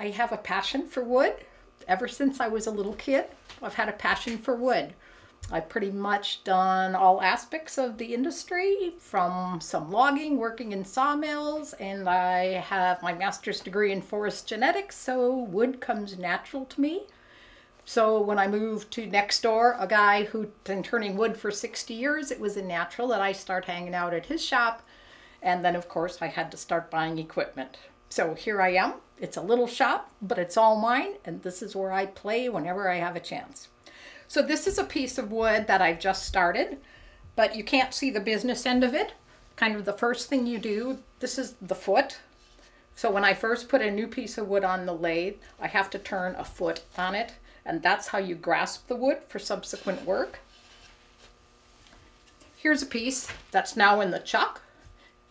I have a passion for wood. Ever since I was a little kid, I've had a passion for wood. I've pretty much done all aspects of the industry from some logging, working in sawmills, and I have my master's degree in forest genetics, so wood comes natural to me. So when I moved to next door, a guy who'd been turning wood for 60 years, it was a natural that I start hanging out at his shop. And then of course I had to start buying equipment. So here I am. It's a little shop, but it's all mine. And this is where I play whenever I have a chance. So this is a piece of wood that I've just started, but you can't see the business end of it. Kind of the first thing you do, this is the foot. So when I first put a new piece of wood on the lathe, I have to turn a foot on it and that's how you grasp the wood for subsequent work. Here's a piece that's now in the chuck.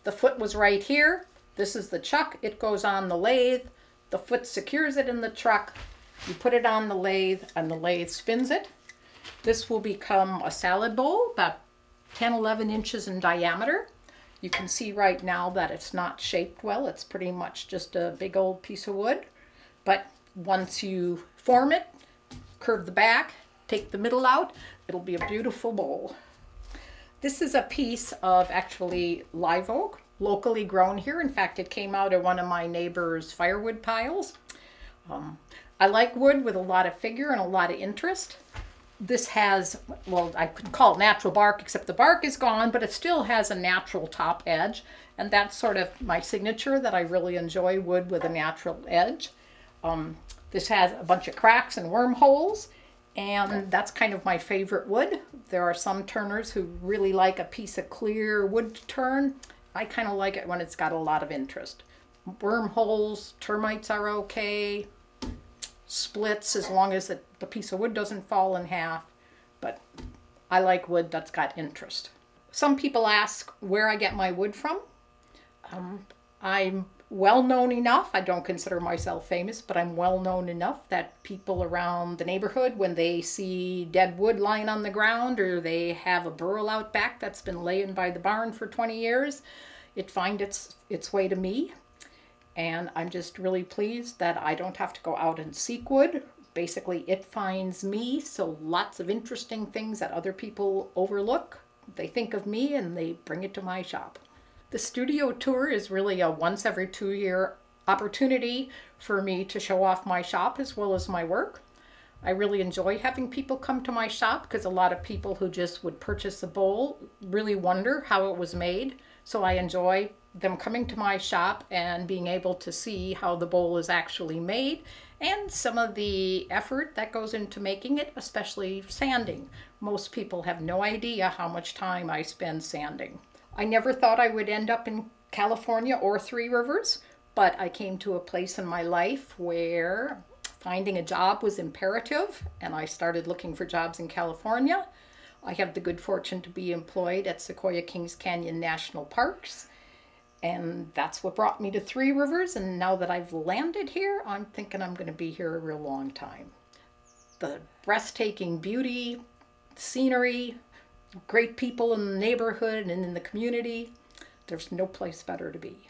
The foot was right here. This is the chuck. It goes on the lathe. The foot secures it in the chuck. You put it on the lathe and the lathe spins it. This will become a salad bowl about 10, 11 inches in diameter. You can see right now that it's not shaped well. It's pretty much just a big old piece of wood. But once you form it, curve the back, take the middle out, it'll be a beautiful bowl. This is a piece of actually live oak, locally grown here. In fact, it came out of one of my neighbor's firewood piles. Um, I like wood with a lot of figure and a lot of interest. This has, well, I could call it natural bark, except the bark is gone, but it still has a natural top edge. And that's sort of my signature that I really enjoy wood with a natural edge. Um, this has a bunch of cracks and wormholes, and that's kind of my favorite wood. There are some turners who really like a piece of clear wood to turn. I kind of like it when it's got a lot of interest. Wormholes, termites are okay. Splits, as long as the, the piece of wood doesn't fall in half. But I like wood that's got interest. Some people ask where I get my wood from. Um, I'm well known enough. I don't consider myself famous, but I'm well known enough that people around the neighborhood, when they see dead wood lying on the ground or they have a burl out back that's been laying by the barn for 20 years, it finds its, its way to me. And I'm just really pleased that I don't have to go out and seek wood. Basically, it finds me, so lots of interesting things that other people overlook. They think of me and they bring it to my shop. The studio tour is really a once every two year opportunity for me to show off my shop as well as my work. I really enjoy having people come to my shop because a lot of people who just would purchase a bowl really wonder how it was made. So I enjoy them coming to my shop and being able to see how the bowl is actually made and some of the effort that goes into making it, especially sanding. Most people have no idea how much time I spend sanding. I never thought I would end up in California or Three Rivers, but I came to a place in my life where finding a job was imperative, and I started looking for jobs in California. I have the good fortune to be employed at Sequoia Kings Canyon National Parks, and that's what brought me to Three Rivers. And now that I've landed here, I'm thinking I'm going to be here a real long time. The breathtaking beauty, scenery, great people in the neighborhood and in the community. There's no place better to be.